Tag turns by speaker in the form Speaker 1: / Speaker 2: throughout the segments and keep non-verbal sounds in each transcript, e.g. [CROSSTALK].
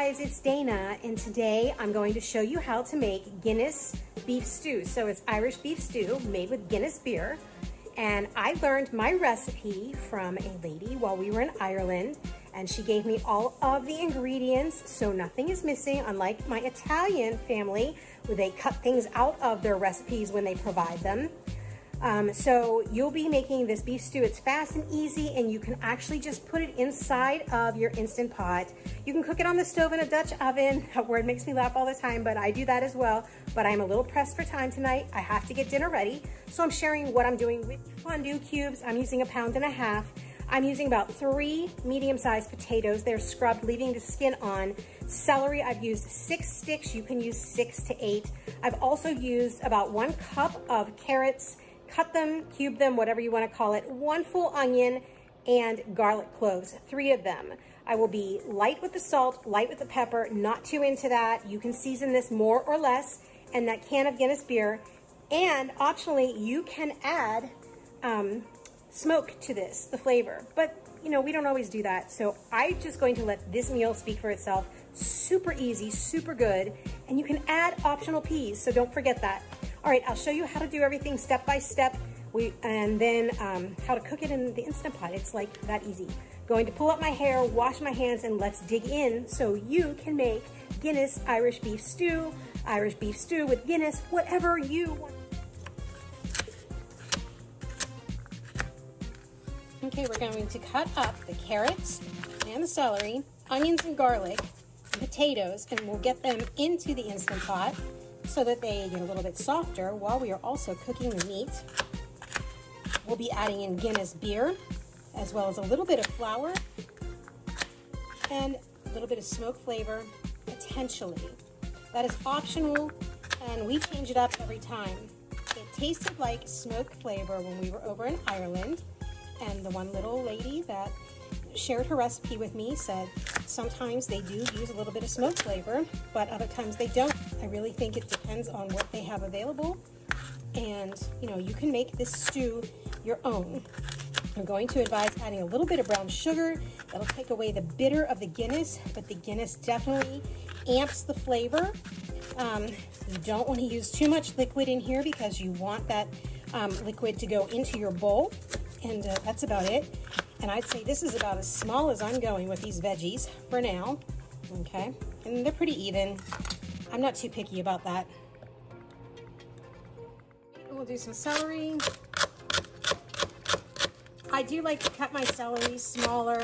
Speaker 1: guys, it's Dana, and today I'm going to show you how to make Guinness beef stew. So it's Irish beef stew made with Guinness beer. And I learned my recipe from a lady while we were in Ireland, and she gave me all of the ingredients, so nothing is missing, unlike my Italian family, where they cut things out of their recipes when they provide them. Um, so you'll be making this beef stew. It's fast and easy and you can actually just put it inside of your Instant Pot. You can cook it on the stove in a Dutch oven. [LAUGHS] That word makes me laugh all the time, but I do that as well. But I'm a little pressed for time tonight. I have to get dinner ready. So I'm sharing what I'm doing with fondue cubes. I'm using a pound and a half. I'm using about three medium-sized potatoes. They're scrubbed, leaving the skin on. Celery, I've used six sticks. You can use six to eight. I've also used about one cup of carrots, cut them, cube them, whatever you wanna call it, one full onion, and garlic cloves, three of them. I will be light with the salt, light with the pepper, not too into that. You can season this more or less, and that can of Guinness beer. And optionally, you can add um, smoke to this, the flavor. But, you know, we don't always do that. So I'm just going to let this meal speak for itself. Super easy, super good. And you can add optional peas, so don't forget that. All right, I'll show you how to do everything step by step. We, and then um, how to cook it in the Instant Pot. It's like that easy. Going to pull up my hair, wash my hands, and let's dig in so you can make Guinness Irish beef stew, Irish beef stew with Guinness, whatever you want. Okay, we're going to cut up the carrots and the celery, onions and garlic, potatoes, and we'll get them into the Instant Pot so that they get a little bit softer while we are also cooking the meat. We'll be adding in Guinness beer, as well as a little bit of flour and a little bit of smoke flavor, potentially. That is optional, and we change it up every time. It tasted like smoke flavor when we were over in Ireland, and the one little lady that shared her recipe with me said sometimes they do use a little bit of smoke flavor, but other times they don't. I really think it depends on what they have available. And, you know, you can make this stew your own. I'm going to advise adding a little bit of brown sugar. That'll take away the bitter of the Guinness, but the Guinness definitely amps the flavor. Um, you don't want to use too much liquid in here because you want that um, liquid to go into your bowl. And uh, that's about it. And I'd say this is about as small as I'm going with these veggies for now. Okay, and they're pretty even. I'm not too picky about that. We'll do some celery. I do like to cut my celery smaller.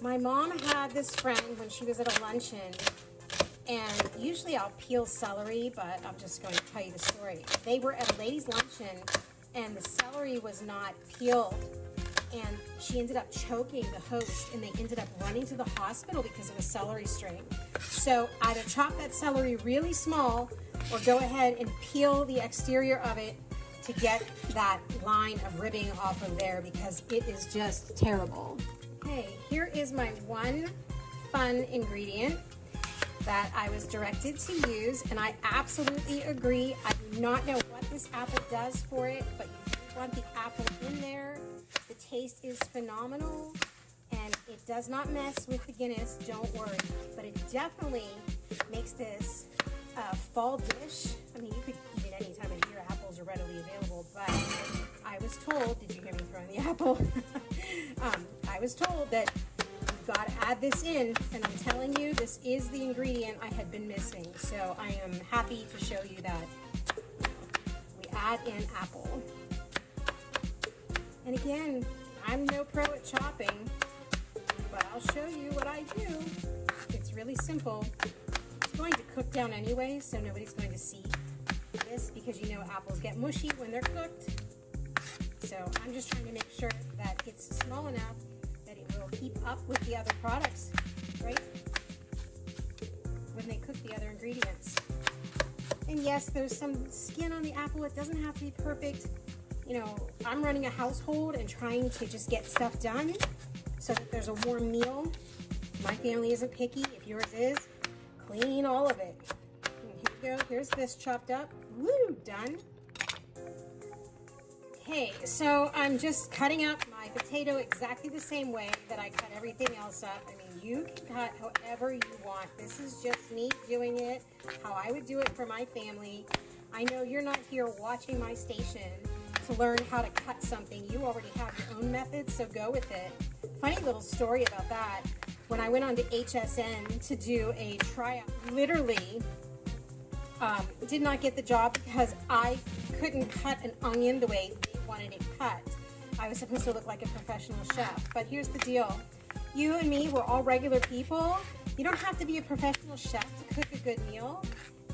Speaker 1: My mom had this friend when she was at a luncheon and usually I'll peel celery, but I'm just going to tell you the story. They were at a ladies' luncheon and the celery was not peeled and she ended up choking the host and they ended up running to the hospital because of a celery string. So either chop that celery really small or go ahead and peel the exterior of it to get that line of ribbing off of there because it is just terrible. Okay, here is my one fun ingredient that I was directed to use and I absolutely agree. I do not know what this apple does for it, but you want the apple in there the taste is phenomenal and it does not mess with the Guinness, don't worry. But it definitely makes this a fall dish. I mean, you could eat it any time of year. Apples are readily available, but I was told, did you hear me throwing the [LAUGHS] apple? um, I was told that you've got to add this in, and I'm telling you, this is the ingredient I had been missing. So I am happy to show you that. We add in apple. And again, I'm no pro at chopping, but I'll show you what I do. It's really simple. It's going to cook down anyway, so nobody's going to see this because you know apples get mushy when they're cooked. So I'm just trying to make sure that it's small enough that it will keep up with the other products, right? When they cook the other ingredients. And yes, there's some skin on the apple. It doesn't have to be perfect you know, I'm running a household and trying to just get stuff done so that there's a warm meal. My family isn't picky. If yours is, clean all of it. And here we go. Here's this chopped up. Woo, done. Okay, so I'm just cutting up my potato exactly the same way that I cut everything else up. I mean, you can cut however you want. want. This is just me doing it how I would do it for my family. I know you're not here watching my station to learn how to cut something. You already have your own method, so go with it. Funny little story about that. When I went on to HSN to do a tryout, literally um, did not get the job because I couldn't cut an onion the way they wanted it cut. I was supposed to look like a professional chef. But here's the deal. You and me, we're all regular people. You don't have to be a professional chef to cook a good meal.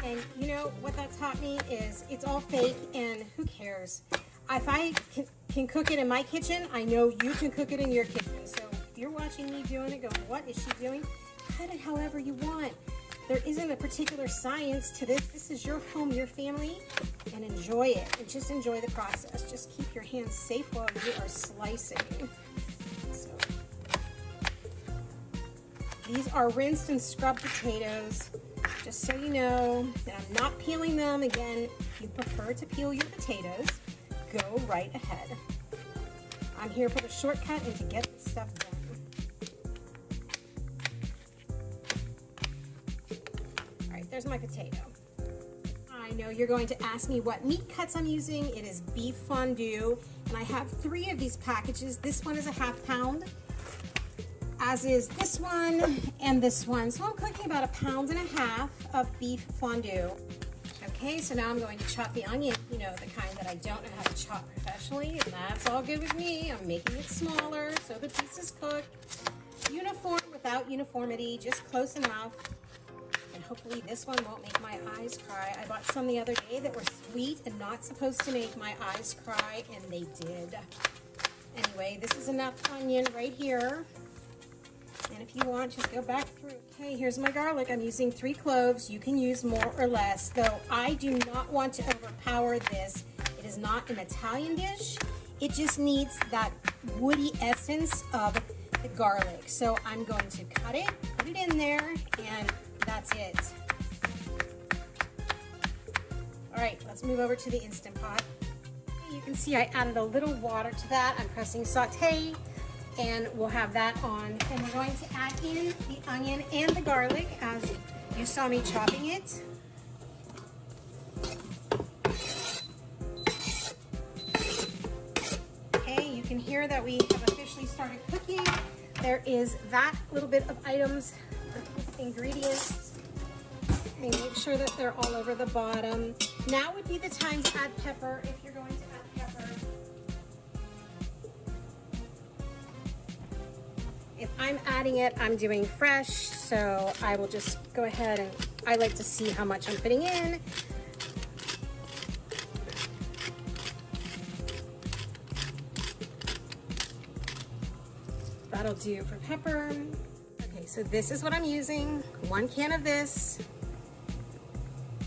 Speaker 1: And you know what that taught me is it's all fake and who cares? If I can, cook it in my kitchen, I know you can cook it in your kitchen. So if you're watching me doing it, going, what is she doing? Cut it however you want. There isn't a particular science to this. This is your home, your family, and enjoy it. And just enjoy the process. Just keep your hands safe while you are slicing. So, these are rinsed and scrubbed potatoes. Just so you know that I'm not peeling them. Again, if you prefer to peel your potatoes, go right ahead. I'm here for the shortcut and to get stuff done. All right, there's my potato. I know you're going to ask me what meat cuts I'm using. It is beef fondue, and I have three of these packages. This one is a half pound, as is this one and this one. So I'm cooking about a pound and a half of beef fondue. Okay, so now I'm going to chop the onion, you know, the kind that I don't know how to chop professionally, and that's all good with me. I'm making it smaller so the pieces cook. Uniform without uniformity, just close enough And hopefully this one won't make my eyes cry. I bought some the other day that were sweet and not supposed to make my eyes cry, and they did. Anyway, this is enough onion right here. And if you want, just go back through. Okay, here's my garlic. I'm using three cloves. You can use more or less, though I do not want to overpower this. It is not an Italian dish. It just needs that woody essence of the garlic. So I'm going to cut it, put it in there, and that's it. All right, let's move over to the Instant Pot. You can see I added a little water to that. I'm pressing saute and we'll have that on. And we're going to add in the onion and the garlic as you saw me chopping it. Okay, you can hear that we have officially started cooking. There is that little bit of items ingredients make sure that they're all over the bottom. Now would be the time to add pepper if I'm adding it, I'm doing fresh, so I will just go ahead and I like to see how much I'm putting in. That'll do for pepper. Okay, so this is what I'm using, one can of this.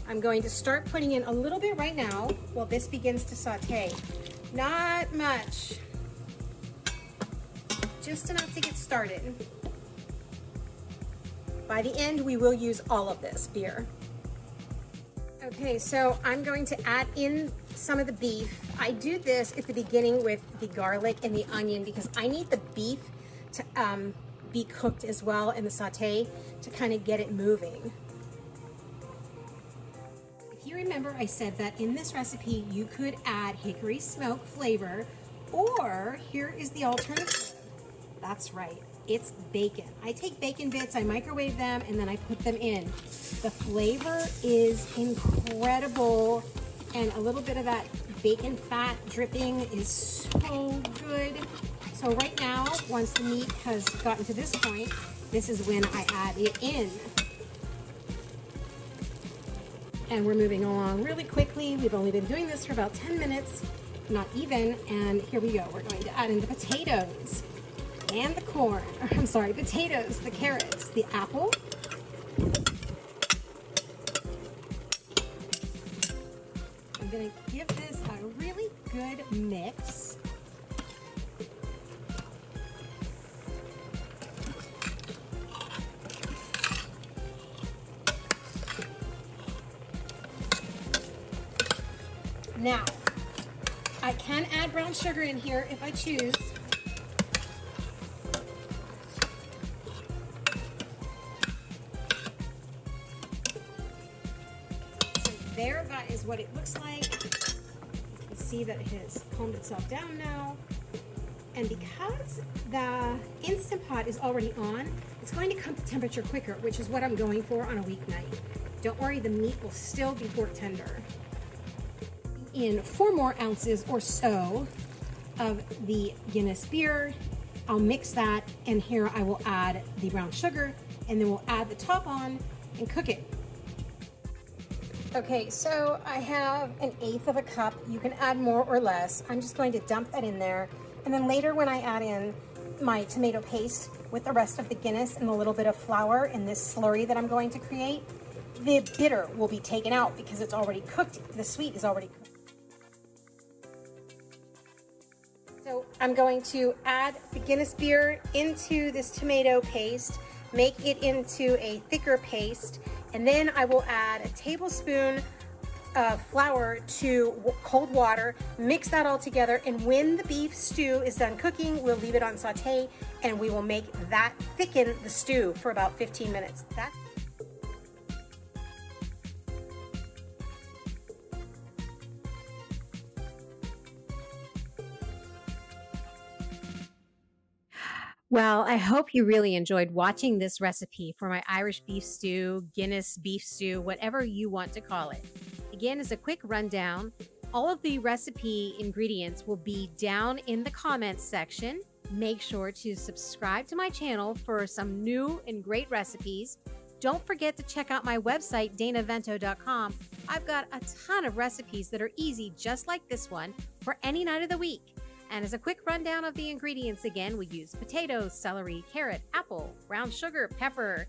Speaker 1: I'm going to start putting in a little bit right now while this begins to saute. Not much, just enough to get started. By the end, we will use all of this beer. Okay, so I'm going to add in some of the beef. I do this at the beginning with the garlic and the onion because I need the beef to um, be cooked as well in the saute to kind of get it moving. If you remember, I said that in this recipe, you could add hickory smoke flavor, or here is the alternative. That's right, it's bacon. I take bacon bits, I microwave them, and then I put them in. The flavor is incredible, and a little bit of that bacon fat dripping is so good. So right now, once the meat has gotten to this point, this is when I add it in. And we're moving along really quickly. We've only been doing this for about 10 minutes, not even. And here we go. We're going to add in the potatoes and the corn. [LAUGHS] I'm sorry, potatoes, the carrots, the apple. I'm gonna give this a really good mix. Now, I can add brown sugar in here if I choose. What it looks like. You can see that it has calmed itself down now. And because the Instant Pot is already on, it's going to come to temperature quicker, which is what I'm going for on a weeknight. Don't worry, the meat will still be fork tender. In four more ounces or so of the Guinness beer, I'll mix that, and here I will add the brown sugar, and then we'll add the top on and cook it. Okay, so I have an eighth of a cup. You can add more or less. I'm just going to dump that in there and then later when I add in my tomato paste with the rest of the Guinness and a little bit of flour in this slurry that I'm going to create, the bitter will be taken out because it's already cooked. The sweet is already cooked. So I'm going to add the Guinness beer into this tomato paste, make it into a thicker paste, and then I will add a tablespoon of flour to cold water, mix that all together, and when the beef stew is done cooking, we'll leave it on saute and we will make that thicken the stew for about 15 minutes. That's Well, I hope you really enjoyed watching this recipe for my Irish beef stew, Guinness beef stew, whatever you want to call it. Again, as a quick rundown, all of the recipe ingredients will be down in the comments section. Make sure to subscribe to my channel for some new and great recipes. Don't forget to check out my website, danavento.com. I've got a ton of recipes that are easy, just like this one, for any night of the week. And as a quick rundown of the ingredients again, we use potatoes, celery, carrot, apple, brown sugar, pepper,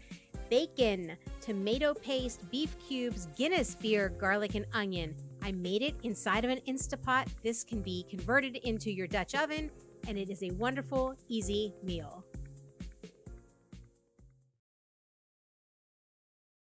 Speaker 1: bacon, tomato paste, beef cubes, Guinness beer, garlic, and onion. I made it inside of an Instapot. This can be converted into your Dutch oven, and it is a wonderful, easy meal.